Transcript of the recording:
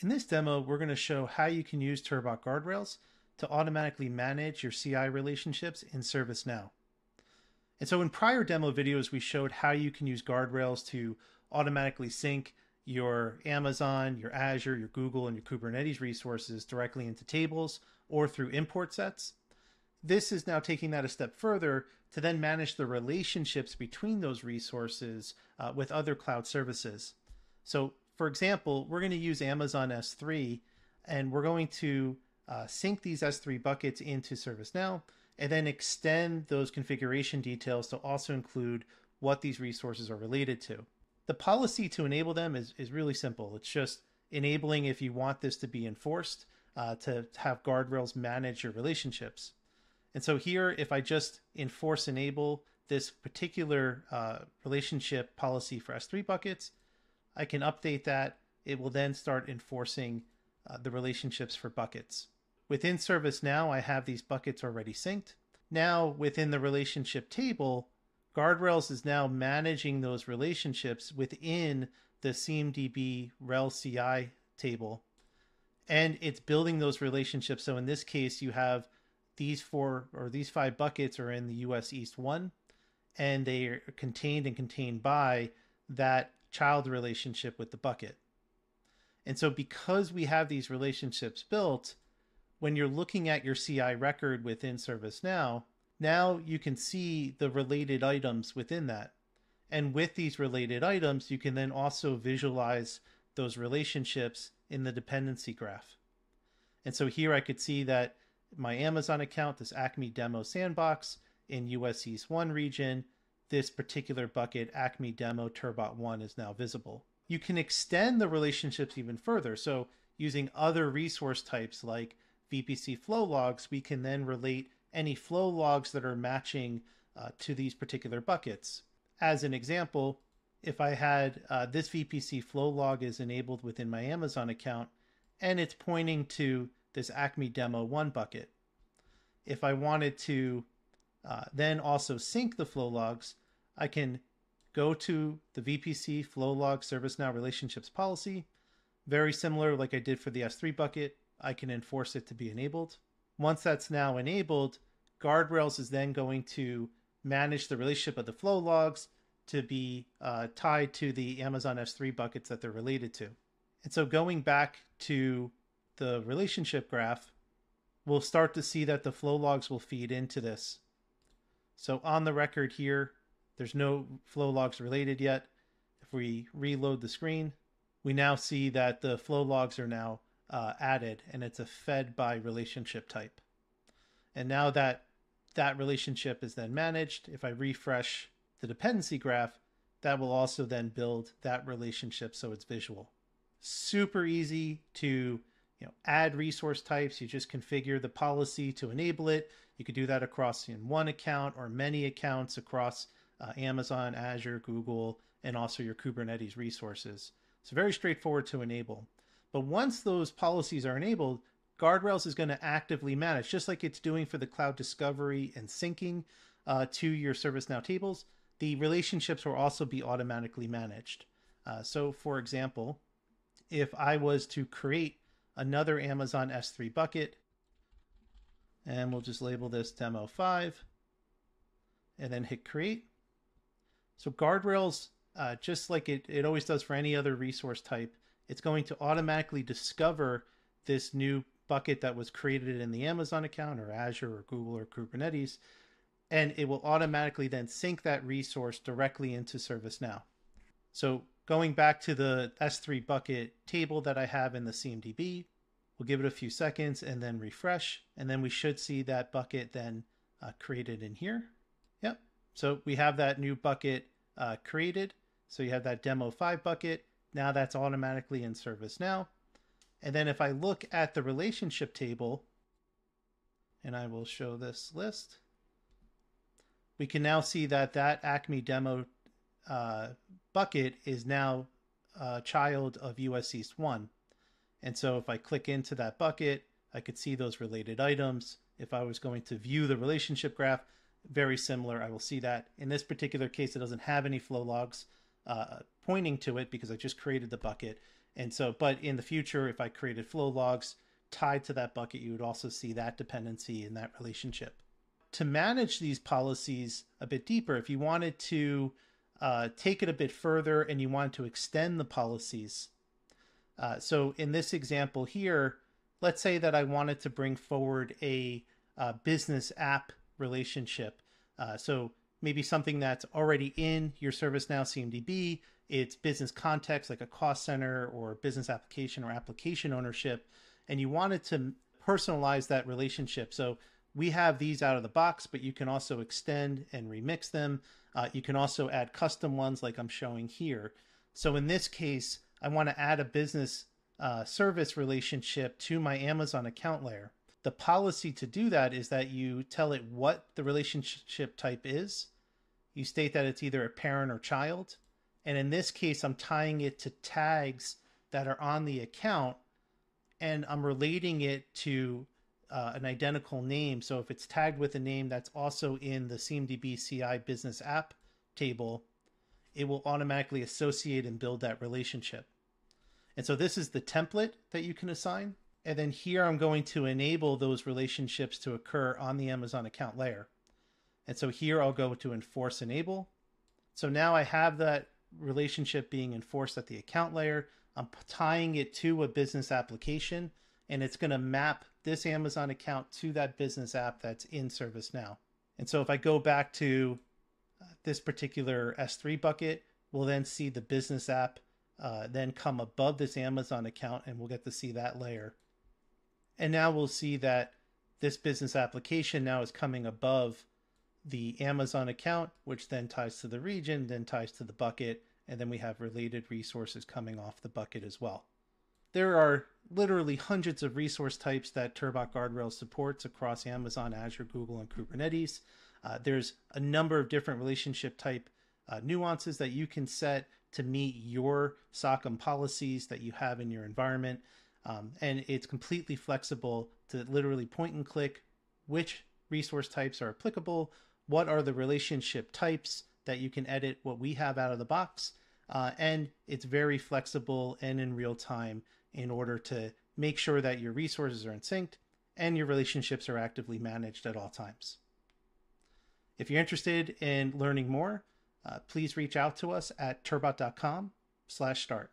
In this demo, we're going to show how you can use Turbot guardrails to automatically manage your CI relationships in ServiceNow. And so in prior demo videos, we showed how you can use guardrails to automatically sync your Amazon, your Azure, your Google, and your Kubernetes resources directly into tables or through import sets. This is now taking that a step further to then manage the relationships between those resources uh, with other cloud services. So for example, we're going to use Amazon S3 and we're going to uh, sync these S3 buckets into ServiceNow and then extend those configuration details to also include what these resources are related to. The policy to enable them is, is really simple. It's just enabling if you want this to be enforced uh, to have guardrails manage your relationships. And so here, if I just enforce enable this particular uh, relationship policy for S3 buckets, I can update that. It will then start enforcing uh, the relationships for buckets. Within ServiceNow, I have these buckets already synced. Now, within the relationship table, Guardrails is now managing those relationships within the CMDB rel CI table. And it's building those relationships. So in this case, you have these four or these five buckets are in the US East 1, and they are contained and contained by that child relationship with the bucket. And so, because we have these relationships built, when you're looking at your CI record within ServiceNow, now you can see the related items within that. And with these related items, you can then also visualize those relationships in the dependency graph. And so here I could see that my Amazon account, this Acme Demo Sandbox in US East 1 region, this particular bucket, Acme Demo Turbot 1, is now visible. You can extend the relationships even further. So using other resource types like VPC flow logs, we can then relate any flow logs that are matching uh, to these particular buckets. As an example, if I had uh, this VPC flow log is enabled within my Amazon account and it's pointing to this Acme Demo 1 bucket. If I wanted to uh, then also sync the flow logs, I can go to the VPC flow log ServiceNow relationships policy. Very similar like I did for the S3 bucket, I can enforce it to be enabled. Once that's now enabled, Guardrails is then going to manage the relationship of the flow logs to be uh, tied to the Amazon S3 buckets that they're related to. And so going back to the relationship graph, we'll start to see that the flow logs will feed into this. So on the record here, there's no flow logs related yet. If we reload the screen, we now see that the flow logs are now uh, added and it's a fed by relationship type. And now that that relationship is then managed, if I refresh the dependency graph, that will also then build that relationship so it's visual. Super easy to you know, add resource types. You just configure the policy to enable it. You could do that across in one account or many accounts across uh, Amazon, Azure, Google, and also your Kubernetes resources. So very straightforward to enable. But once those policies are enabled, Guardrails is going to actively manage, just like it's doing for the cloud discovery and syncing uh, to your ServiceNow tables. The relationships will also be automatically managed. Uh, so, for example, if I was to create another Amazon S3 bucket. And we'll just label this demo 5 and then hit create. So guardrails, uh, just like it, it always does for any other resource type, it's going to automatically discover this new bucket that was created in the Amazon account or Azure or Google or Kubernetes, and it will automatically then sync that resource directly into ServiceNow. So Going back to the S3 bucket table that I have in the CMDB, we'll give it a few seconds and then refresh, and then we should see that bucket then uh, created in here. Yep. So we have that new bucket uh, created. So you have that demo 5 bucket. Now that's automatically in ServiceNow. And then if I look at the relationship table, and I will show this list, we can now see that that Acme demo uh, bucket is now a child of US East 1. And so if I click into that bucket, I could see those related items. If I was going to view the relationship graph, very similar, I will see that. In this particular case, it doesn't have any flow logs uh, pointing to it because I just created the bucket. And so, but in the future, if I created flow logs tied to that bucket, you would also see that dependency in that relationship. To manage these policies a bit deeper, if you wanted to uh, take it a bit further and you wanted to extend the policies, uh, so in this example here, let's say that I wanted to bring forward a, a business app relationship. Uh, so maybe something that's already in your ServiceNow CMDB, it's business context like a cost center or business application or application ownership, and you wanted to personalize that relationship. So we have these out of the box, but you can also extend and remix them. Uh, you can also add custom ones like I'm showing here. So in this case, I want to add a business uh, service relationship to my Amazon account layer. The policy to do that is that you tell it what the relationship type is. You state that it's either a parent or child. And in this case, I'm tying it to tags that are on the account and I'm relating it to uh, an identical name. So if it's tagged with a name that's also in the CMDB CI business app table, it will automatically associate and build that relationship. And so this is the template that you can assign. And then here I'm going to enable those relationships to occur on the Amazon account layer. And so here I'll go to enforce enable. So now I have that relationship being enforced at the account layer. I'm tying it to a business application and it's going to map this Amazon account to that business app that's in ServiceNow. And so if I go back to uh, this particular S3 bucket, we'll then see the business app uh, then come above this Amazon account and we'll get to see that layer. And now we'll see that this business application now is coming above the Amazon account, which then ties to the region, then ties to the bucket, and then we have related resources coming off the bucket as well. There are literally hundreds of resource types that Turbot Guardrails supports across Amazon, Azure, Google, and Kubernetes. Uh, there's a number of different relationship type uh, nuances that you can set to meet your SOCM policies that you have in your environment. Um, and it's completely flexible to literally point and click which resource types are applicable, what are the relationship types that you can edit what we have out of the box. Uh, and it's very flexible and in real time in order to make sure that your resources are in sync and your relationships are actively managed at all times. If you're interested in learning more, uh, please reach out to us at turbot.com slash start.